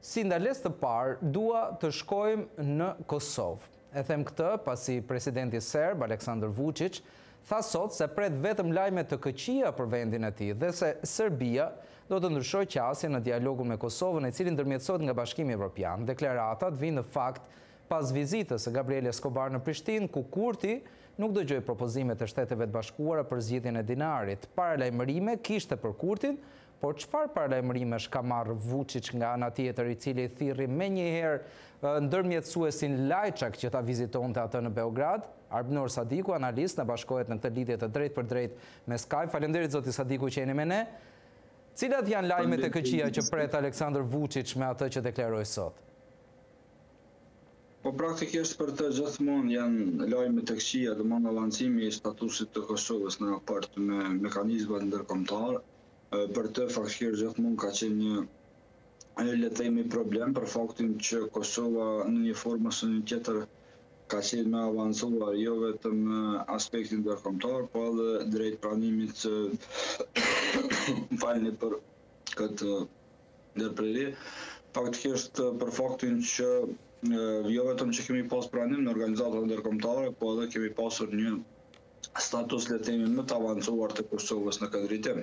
Si ndalesë të parë dua të shkojmë në Kosovë. E them këtë pasi presidenti serb, Aleksandër Vuçiç, tha sot se pret vetëm lajme të këqija për vendin e tij dhe se Serbia do të ndryshojë qasje në dialogun me Kosovën i cili ndërmjetësohet nga Bashkimi Evropian. Deklaratat vijnë në fakt pas vizitës së Gabriel Escobar në Prishtinë, ku Kurti nuk dëgjoi propozimet e Shteteve të Bashkuara për zgjidhjen e dinarit. Paralajmërime kishte për Kurtin, Por çfarë paralajmërimesh ka marrë Vuçiç nga ana tjetër i cili thirri menjëherë ndërmjetësuesin Lajçak që ta vizitonte atë në Beograd? Arbnor Sadiku, analist, na bashkohet në këtë lidhje të drejtpërdrejtë me Skype. Faleminderit zoti Sadiku që jeni me ne. Cilat janë lajmet e këqija që pret Aleksandër Vuçiç me atë që deklaroi sot? Po praktikisht për të gjithmonë janë lajme të këqija, domethënë avancimi i statusit të Kosovës në raport me mekanizmat ndërkombëtarë, për të faktikisht gjithmonë ka qenë një le të themi problem për faktin që Kosova në një formë ose në një tjetër ka qenë më avancuar jo vetëm në aspektin ndërkombëtar, po edhe drejt pranimit më falni për këtë ndërprerje. Faktikisht për faktin që jo vetëm që kemi pas pranim në organizatat ndërkombëtare, po edhe kemi pasur një status le të themi më të avancuar të Kosovës në këtë drejtim.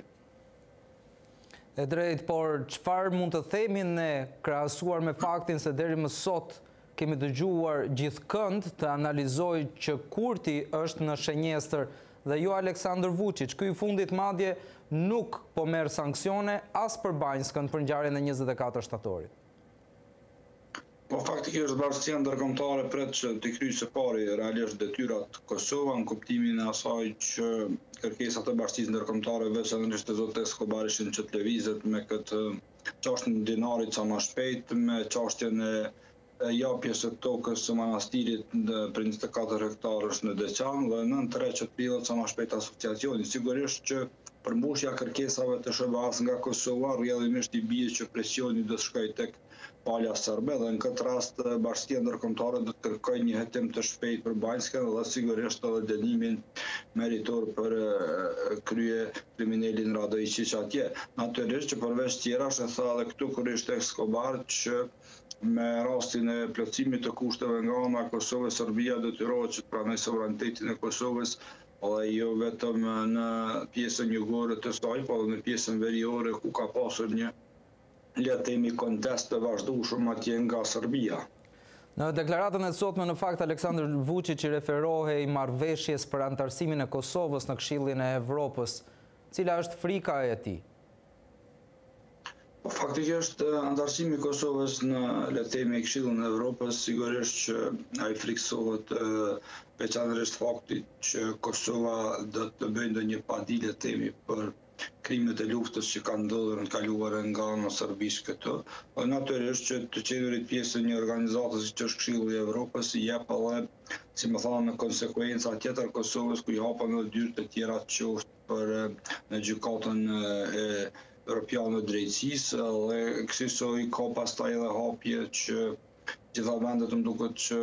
E drejtë, por çfarë mund të themi ne krahasuar me faktin se deri më sot kemi dëgjuar gjithkënd të analizojë që Kurti është në shenjestër dhe jo Aleksandër Vuçiç. Ky i fundit madje nuk po merr sanksione as për Banjskën për ngjarjen e 24 shtatorit. Po faktikisht bashkësia ndërkombëtare pret që t'i kryjë së pari realisht detyrat Kosova, në kuptimin e asaj që kërkesat e bashkësisë ndërkombëtare veçanërisht e zotit Escobar ishin që të lëvizet me këtë çështjen e dinarit sa më shpejt, me çështjen e japies së tokës së manastirit prej njëzet e katër hektarësh në Deçan dhe nën tre që të lidhet sa më shpejt asociacioni. Sigurisht që përmbushja e kërkesave të SHBA-së nga Kosova rrjedhimisht i bie që presioni do të shkojë tek pala serbe dhe në këtë rast bashkësia ndërkombëtare do të kërkojë një hetim të shpejtë për Banjskën dhe sigurisht edhe dënimin meritor për kryekriminelin Radoiçiç atje. Natyrisht që përveç tjerash e tha edhe këtu kur ishte Escobar që me rastin e plotësimit të kushteve nga ana e Kosovës Serbia detyrohet që të pranojë sovranitetin e Kosovës dhe jo vetëm në pjesën jugore të saj, por edhe në pjesën veriore ku ka pasur një Le të themi kontest të vazhdueshëm atje nga Serbia. Në deklaratën e sotme në fakt Aleksandër Vuçiç i referohej marrëveshjes për anëtarësimin e Kosovës në Këshillin e Evropës. Cila është frika e tij? Po faktikisht anëtarësimi i Kosovës në le të themi Këshillin e Evropës sigurisht që ai frikësohet veçanërisht faktit që Kosova do të bëjë ndonjë padi le të themi për krimet e luftës që kanë ndodhur në të kaluarën nga ana e Serbisë këtu, po natyrisht që të qenurit pjesë e një organizate siç është Këshilli i Evropës i jep edhe, si me thanë, në konsekuenca tjetër Kosovës ku i hapen edhe dyer të tjera qoftë për në Gjykatën Evropiane të Drejtësisë dhe kësisoj ka pastaj edhe hapje që Gjitha vendet duket që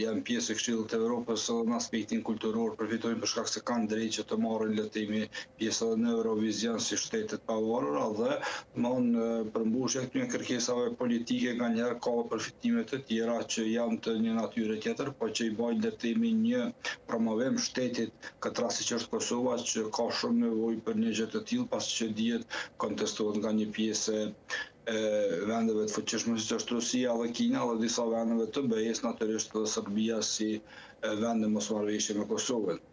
janë pjesë e Këshillit të Evropës edhe në aspektin kulturor përfitojnë për shkak se kanë drejtë që të marrin le të themi pjesë edhe në Eurovision si shtete të pavarura dhe domthon përmbushja e këtyre kërkesave politike nganjëherë ka edhe përfitime të tjera që janë të një natyre tjetër, po që i bajnë le të themi një promovim shtetit këtë rast siç është Kosova që ka shumë nevojë për një gjë të tillë pasi që dihet kontestohet nga një pjesë e e vendeve të fuqishme siç është Rusia dhe Kina dhe disa vendeve të BE-së, natyrisht edhe Serbia si vend në mosmarrëveshje me Kosovën.